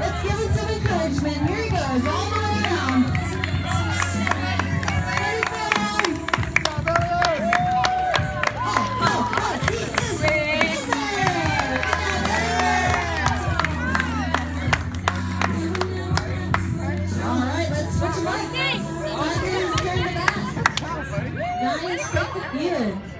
Let's give him some encouragement. Would you like? Nice, nice, nice, nice,